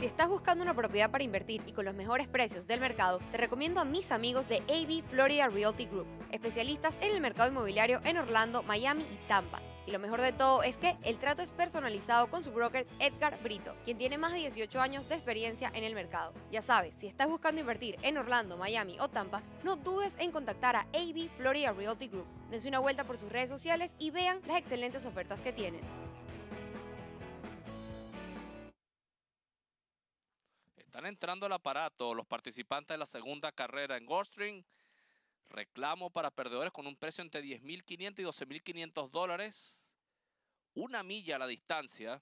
Si estás buscando una propiedad para invertir y con los mejores precios del mercado, te recomiendo a mis amigos de AV Florida Realty Group, especialistas en el mercado inmobiliario en Orlando, Miami y Tampa. Y lo mejor de todo es que el trato es personalizado con su broker Edgar Brito, quien tiene más de 18 años de experiencia en el mercado. Ya sabes, si estás buscando invertir en Orlando, Miami o Tampa, no dudes en contactar a AV Florida Realty Group. Dense una vuelta por sus redes sociales y vean las excelentes ofertas que tienen. Están entrando al aparato los participantes de la segunda carrera en Goldstream. Reclamo para perdedores con un precio entre 10.500 y 12.500 dólares. Una milla a la distancia.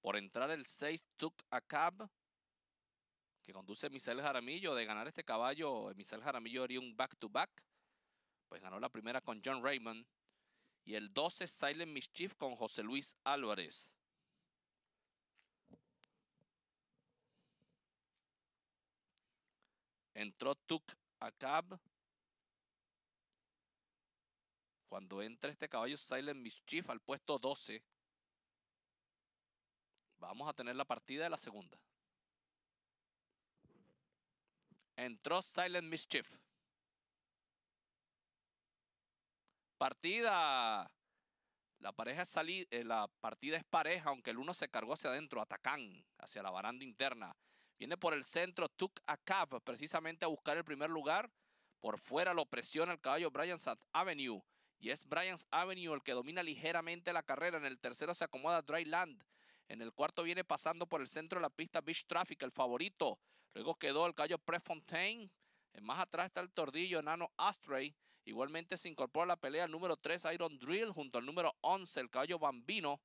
Por entrar el 6 Tuk a Cab, que conduce Michel Jaramillo. De ganar este caballo, Michel Jaramillo haría un back-to-back. Pues ganó la primera con John Raymond. Y el 12 Silent Mischief con José Luis Álvarez. Entró Tuk Akab. Cuando entra este caballo Silent Mischief al puesto 12, vamos a tener la partida de la segunda. Entró Silent Mischief. Partida. La pareja es eh, la partida es pareja, aunque el uno se cargó hacia adentro, Atacán, hacia la baranda interna. Viene por el centro Tuk Akab, precisamente a buscar el primer lugar. Por fuera lo presiona el caballo Bryans Avenue. Y es Bryans Avenue el que domina ligeramente la carrera. En el tercero se acomoda Dryland. En el cuarto viene pasando por el centro de la pista Beach Traffic, el favorito. Luego quedó el caballo Prefontaine. Más atrás está el tordillo Nano Astray. Igualmente se incorpora a la pelea el número 3 Iron Drill junto al número 11 el caballo Bambino.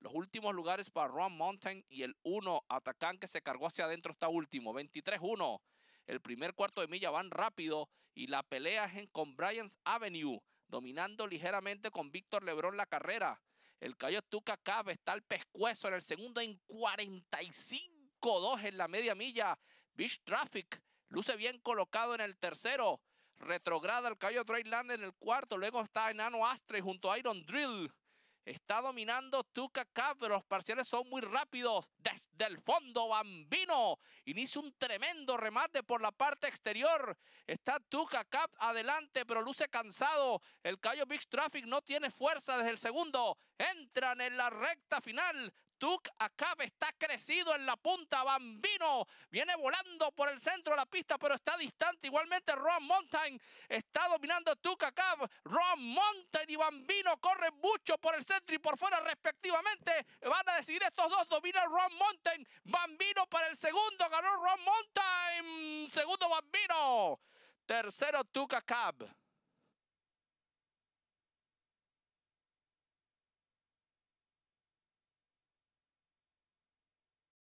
Los últimos lugares para Ron Mountain y el 1 Atacán que se cargó hacia adentro está último. 23-1. El primer cuarto de milla van rápido y la pelea es con Bryans Avenue, dominando ligeramente con Víctor Lebrón la carrera. El Cayo Tuca Cab está al pescuezo en el segundo en 45-2 en la media milla. Beach Traffic luce bien colocado en el tercero. Retrograda el Cayo Land en el cuarto. Luego está Enano Astre junto a Iron Drill. Está dominando Tuca Cap, pero los parciales son muy rápidos. Desde el fondo, Bambino. Inicia un tremendo remate por la parte exterior. Está Tuca Cap adelante, pero luce cansado. El Cayo Big Traffic no tiene fuerza desde el segundo. Entran en la recta final. Tuk Akab está crecido en la punta. Bambino viene volando por el centro de la pista, pero está distante. Igualmente, Ron Mountain está dominando Tuk Akab. Ron Mountain y Bambino corren mucho por el centro y por fuera, respectivamente. Van a decidir estos dos. Domina Ron Mountain. Bambino para el segundo. Ganó Ron Mountain. Segundo, Bambino. Tercero, Tuk Akab.